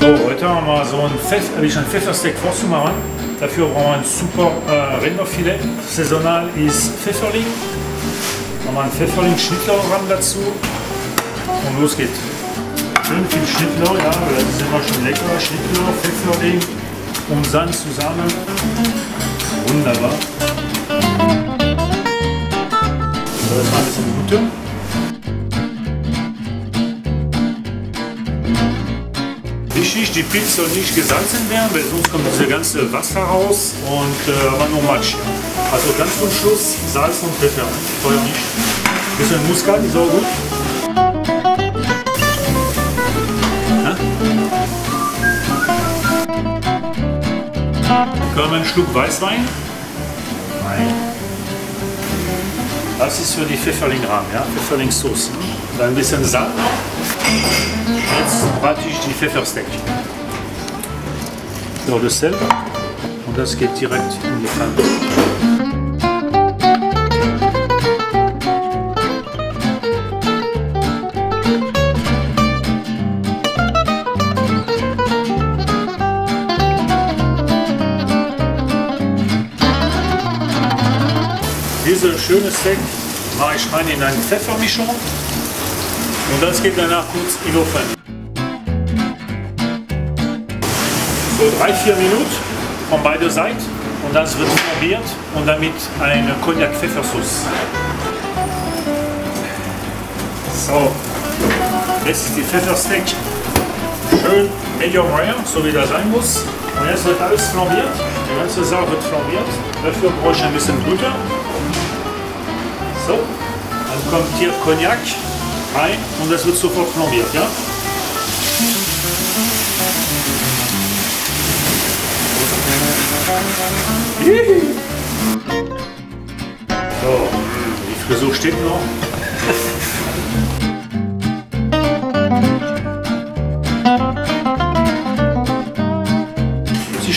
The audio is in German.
So, heute haben wir so ein, Pfeff, äh, ein Pfeffersteak vorzumachen. Dafür brauchen wir ein super äh, Rinderfilet. Saisonal ist Pfefferling. Haben wir einen Pfefferling-Schnittlauch ran dazu. Und los geht's. Schön viel Schnittlauch, ja, das ist immer schon lecker. Schnittlauch, Pfefferling und Sand zusammen. Wunderbar. So, das war ein bisschen Butter. Wichtig, die Pilze soll nicht gesalzen werden, weil sonst kommt diese ganze Wasser raus und äh, aber nur Matsch. Also ganz zum Schluss Salz und Pfeffer. Vorher nicht. Ein bisschen Muskat ist auch gut. Können wir einen Schluck Weißwein? Nein. Das ist für die Pfefferlingrahmen, ja? Pfefferlingssoße. Dann ein bisschen noch. Jetzt brate ich die Pfeffersteak. So, dasselbe. Und das geht direkt in die Pfanne. Diese schöne Steak mache ich rein in eine Pfeffermischung und das geht danach kurz in den Ofen. So 3-4 Minuten von beiden Seiten und das wird probiert und damit eine Cognac-Pfeffersauce. So, jetzt ist die Pfeffersteak schön medium rare, so wie das sein muss. Und jetzt wird alles flambiert, die ganze Sache wird flambiert. Dafür brauche ich ein bisschen Butter. So, dann kommt hier Cognac rein und das wird sofort flambiert, ja? So, die Frisur steht noch.